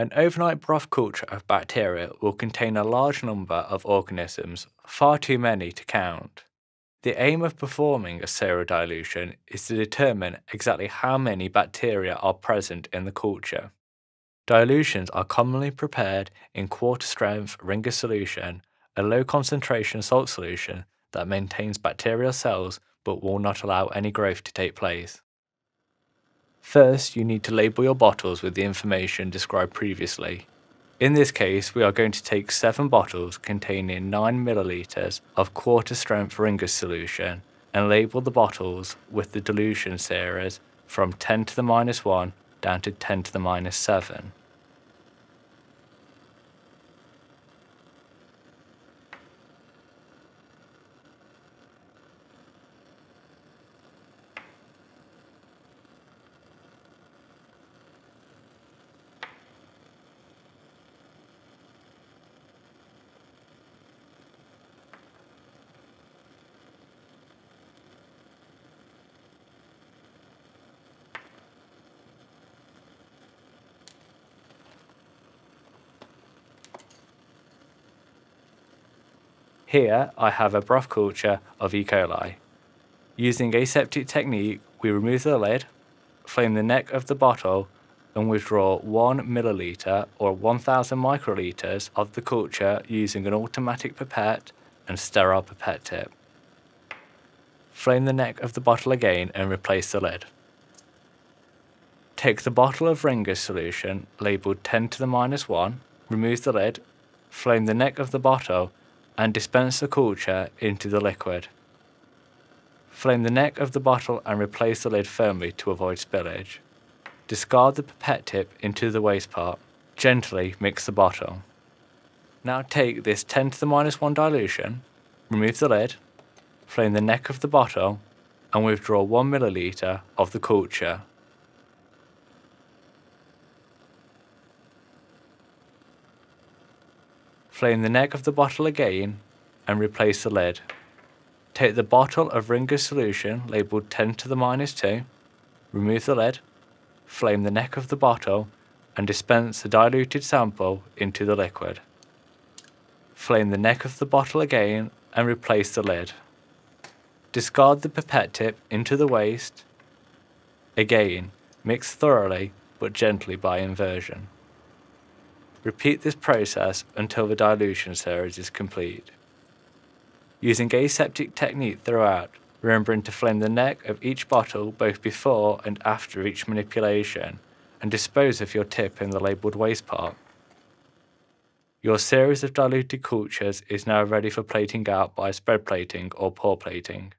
An overnight broth culture of bacteria will contain a large number of organisms, far too many to count. The aim of performing a serial dilution is to determine exactly how many bacteria are present in the culture. Dilutions are commonly prepared in quarter strength Ringer solution, a low concentration salt solution that maintains bacterial cells but will not allow any growth to take place. First, you need to label your bottles with the information described previously. In this case, we are going to take 7 bottles containing 9 milliliters of quarter strength Ringer's solution and label the bottles with the dilution series from 10 to the minus 1 down to 10 to the minus 7. Here I have a broth culture of E. coli. Using aseptic technique, we remove the lid, flame the neck of the bottle and withdraw 1 milliliter or 1000 microliters of the culture using an automatic pipette and sterile pipette tip. Flame the neck of the bottle again and replace the lid. Take the bottle of Ringer's solution labelled 10 to the minus 1, remove the lid, flame the neck of the bottle and dispense the culture into the liquid. Flame the neck of the bottle and replace the lid firmly to avoid spillage. Discard the pipette tip into the waste pot. Gently mix the bottle. Now take this 10 to the minus 1 dilution, remove the lid, flame the neck of the bottle and withdraw 1 milliliter of the culture Flame the neck of the bottle again and replace the lid. Take the bottle of Ringer's solution labelled 10 to the minus 2, remove the lid, flame the neck of the bottle and dispense the diluted sample into the liquid. Flame the neck of the bottle again and replace the lid. Discard the pipette tip into the waste. Again, mix thoroughly but gently by inversion. Repeat this process until the dilution series is complete. Using aseptic technique throughout, remembering to flame the neck of each bottle both before and after each manipulation, and dispose of your tip in the labelled waste pot. Your series of diluted cultures is now ready for plating out by spread plating or pour plating.